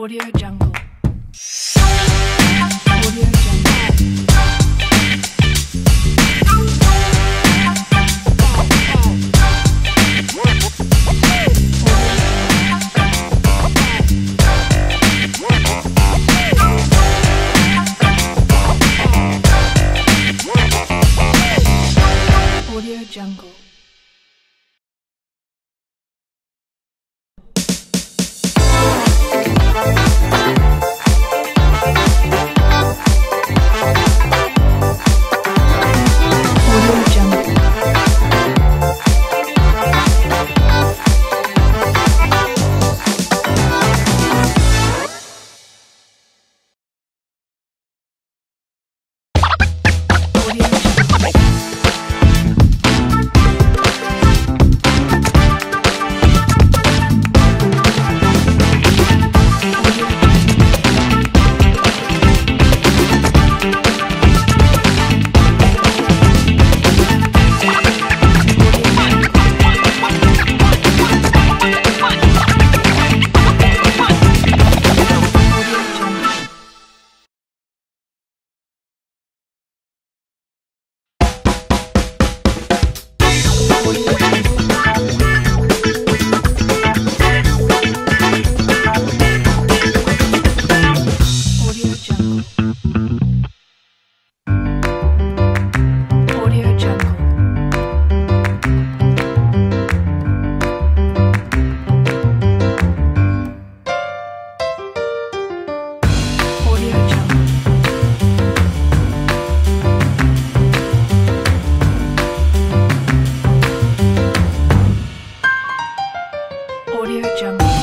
Audio Jungle. Audio Jungle. Jungle. Audio Jungle.